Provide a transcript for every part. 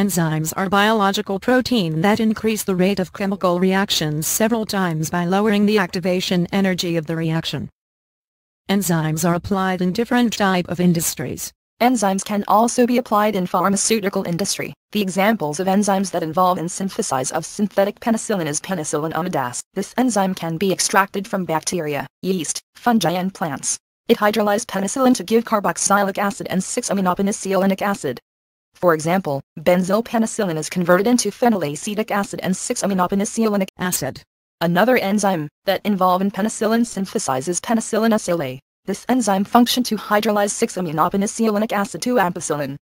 Enzymes are biological protein that increase the rate of chemical reactions several times by lowering the activation energy of the reaction. Enzymes are applied in different type of industries. Enzymes can also be applied in pharmaceutical industry. The examples of enzymes that involve in synthesis of synthetic penicillin is penicillin amidase. This enzyme can be extracted from bacteria, yeast, fungi and plants. It hydrolyzes penicillin to give carboxylic acid and 6-aminopenicillanic acid. For example, benzopenicillin is converted into phenylacetic acid and 6-aminopenicillanic acid. Another enzyme that involve in penicillin synthesizes penicillin acylase. This enzyme function to hydrolyze 6-aminopenicillanic acid to ampicillin.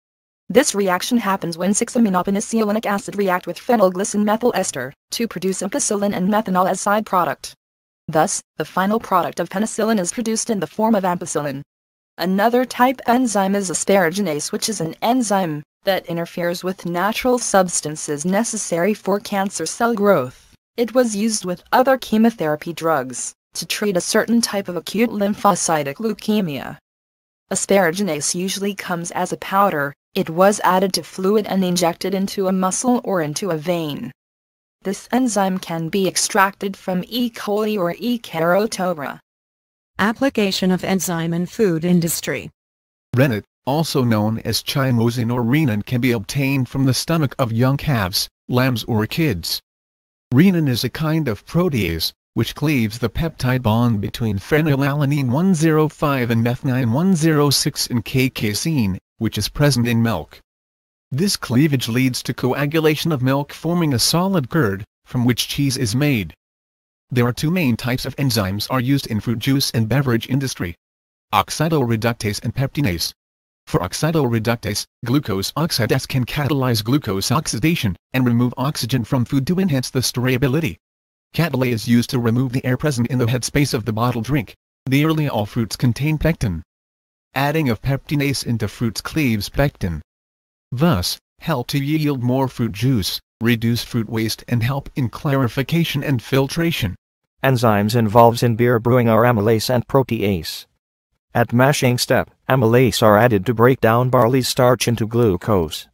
This reaction happens when 6-aminopenicillanic acid react with phenylglycine methyl ester to produce ampicillin and methanol as side product. Thus, the final product of penicillin is produced in the form of ampicillin. Another type enzyme is asparaginase which is an enzyme that interferes with natural substances necessary for cancer cell growth. It was used with other chemotherapy drugs to treat a certain type of acute lymphocytic leukemia. Asparaginase usually comes as a powder, it was added to fluid and injected into a muscle or into a vein. This enzyme can be extracted from E. coli or E. carotovora. Application of enzyme in food industry. Rennet, also known as chymosin or rennin can be obtained from the stomach of young calves, lambs or kids. Rennin is a kind of protease, which cleaves the peptide bond between phenylalanine 105 and methionine 106 in K-casein, which is present in milk. This cleavage leads to coagulation of milk forming a solid curd, from which cheese is made. There are two main types of enzymes are used in fruit juice and beverage industry. Oxidoreductase and pectinase. For oxidoreductase, glucose oxidase can catalyze glucose oxidation and remove oxygen from food to enhance the storability. Catalase is used to remove the air present in the headspace of the bottled drink. Nearly all fruits contain pectin. Adding of pectinase into fruits cleaves pectin. Thus, help to yield more fruit juice, reduce fruit waste and help in clarification and filtration. Enzymes involved in beer brewing are amylase and protease. At mashing step, amylase are added to break down barley starch into glucose.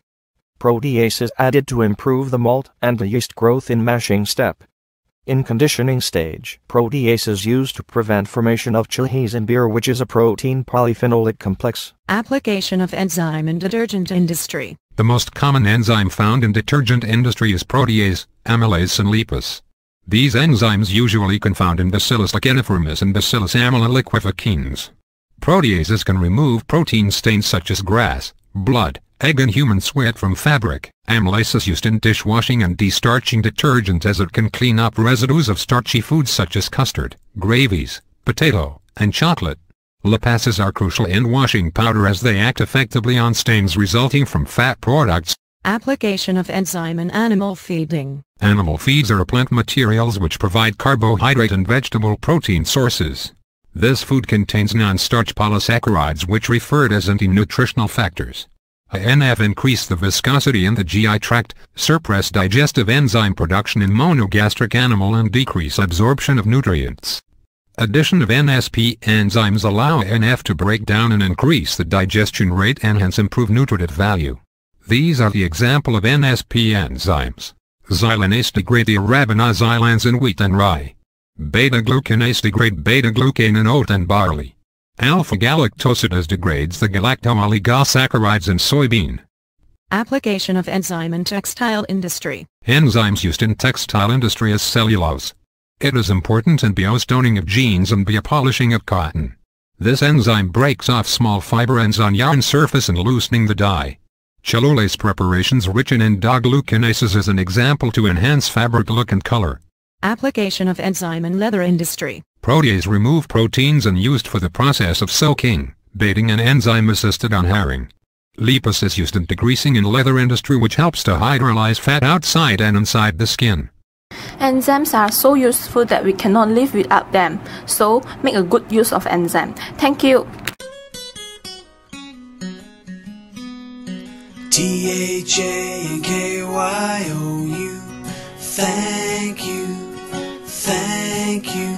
Protease is added to improve the malt and the yeast growth in mashing step. In conditioning stage, protease is used to prevent formation of cheese in beer which is a protein polyphenolic complex. Application of enzyme in detergent industry. The most common enzyme found in detergent industry is protease, amylase and lipase. These enzymes usually confound in Bacillus licheniformis and Bacillus amyloliquefaciens. Proteases can remove protein stains such as grass, blood, egg and human sweat from fabric. Amylase is used in dishwashing and destarching detergent as it can clean up residues of starchy foods such as custard, gravies, potato, and chocolate. Lipases are crucial in washing powder as they act effectively on stains resulting from fat products. Application of enzyme in animal feeding. Animal feeds are plant materials which provide carbohydrate and vegetable protein sources. This food contains non-starch polysaccharides which referred as anti-nutritional factors. INF increase the viscosity in the GI tract, suppress digestive enzyme production in monogastric animal and decrease absorption of nutrients. Addition of NSP enzymes allow NF to break down and increase the digestion rate and hence improve nutritive value. These are the example of NSP enzymes. Xylanase degrade the arabinoxylans in wheat and rye. Beta-glucanase degrade beta-glucan in oat and barley. Alpha-galactosidase degrades the galacto-oligosaccharides in soybean. Application of enzyme in textile industry. Enzymes used in textile industry as cellulase. It is important in biostoning of jeans and biopolishing of cotton. This enzyme breaks off small fiber ends on yarn surface and loosening the dye. Cellulase preparations rich in endoglucanases is an example to enhance fabric look and color. Application of enzyme in leather industry. Protease remove proteins and used for the process of soaking, baiting and enzyme-assisted unhairing. Lipase is used in degreasing in leather industry which helps to hydrolyze fat outside and inside the skin. Enzymes are so useful that we cannot live without them, so make a good use of enzyme. Thank you. T-H-A-N-K-Y-O-U Thank you, thank you